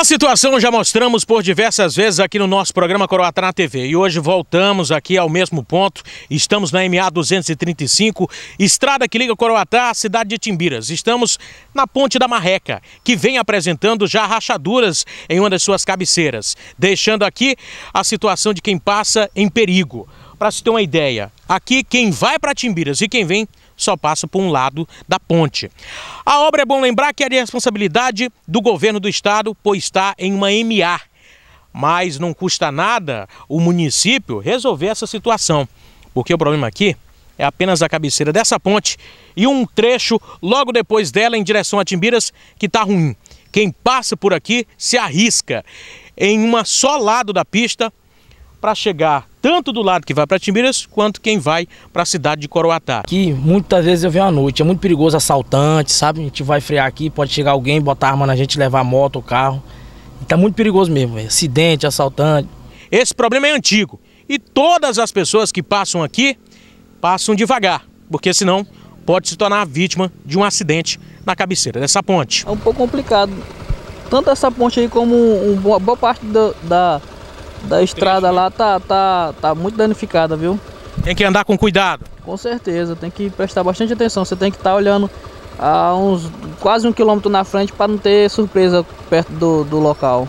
A situação já mostramos por diversas vezes aqui no nosso programa Coroatá na TV e hoje voltamos aqui ao mesmo ponto. Estamos na MA 235, estrada que liga Coroatá à cidade de Timbiras. Estamos na Ponte da Marreca, que vem apresentando já rachaduras em uma das suas cabeceiras, deixando aqui a situação de quem passa em perigo. Para se ter uma ideia, aqui quem vai para Timbiras e quem vem só passa por um lado da ponte. A obra é bom lembrar que é de responsabilidade do governo do estado, pois está em uma MA. Mas não custa nada o município resolver essa situação, porque o problema aqui é apenas a cabeceira dessa ponte e um trecho logo depois dela em direção a Timbiras que está ruim. Quem passa por aqui se arrisca em uma só lado da pista para chegar tanto do lado que vai para Timbiras quanto quem vai para a cidade de Coroatá. Aqui muitas vezes eu venho à noite, é muito perigoso assaltante, sabe? A gente vai frear aqui, pode chegar alguém, botar arma na gente, levar moto, o carro. Está muito perigoso mesmo, véio. acidente, assaltante. Esse problema é antigo e todas as pessoas que passam aqui passam devagar, porque senão pode se tornar vítima de um acidente na cabeceira dessa ponte. É um pouco complicado, tanto essa ponte aí como uma boa parte do, da da estrada lá tá, tá, tá muito danificada, viu? Tem que andar com cuidado. Com certeza, tem que prestar bastante atenção. Você tem que estar tá olhando a uns quase um quilômetro na frente para não ter surpresa perto do, do local.